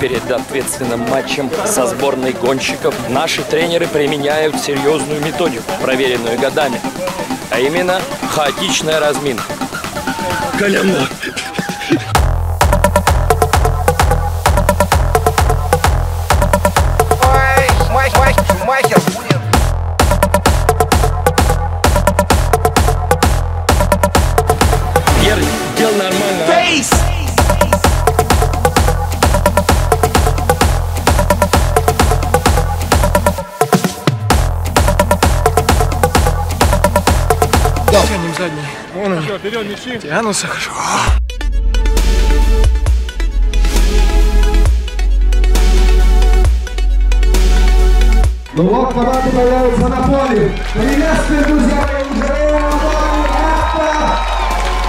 перед ответственным матчем со сборной гонщиков наши тренеры применяют серьезную методику, проверенную годами, а именно хаотичная разминка. Колемно! Тянем задний. Вон он. Тянутся хорошо. Ну вот команда появится на поле. Приветствую, друзья мои, это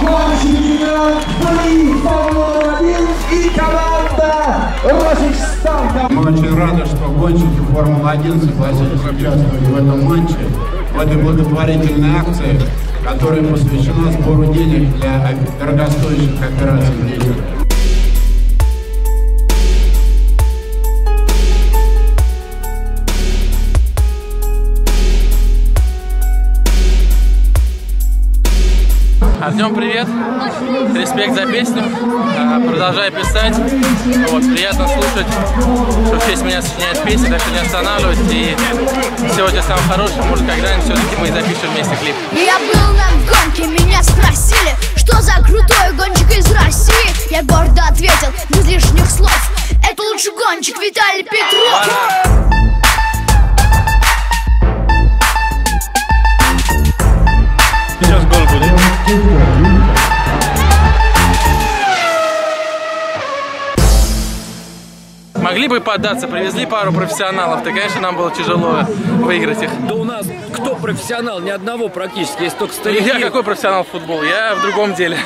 гонщики Блин, Формула 1 и команда Росич Станка. Мы очень рады, что гонщики Формулы-1 согласились участвовать в этом матче, в этой благотворительной акции, которая посвящена сбору денег для дорогостоящих операций детей. Артем, привет. Респект за песню. А, Продолжай писать. Вот, приятно слушать, что в честь меня сочиняет песни, так что не останавливаюсь. И всего тебе самого хорошего. Может, когда-нибудь все-таки мы запишем вместе клип. Я был на гонке, меня спросили, что за крутой гонщик из России. Я гордо ответил, без лишних слов. Это лучший гонщик Виталий Петров. Сейчас Могли бы поддаться, привезли пару профессионалов, то, конечно, нам было тяжело выиграть их. Да у нас кто профессионал? Ни одного практически, есть только старики. я какой профессионал в футбол? Я в другом деле.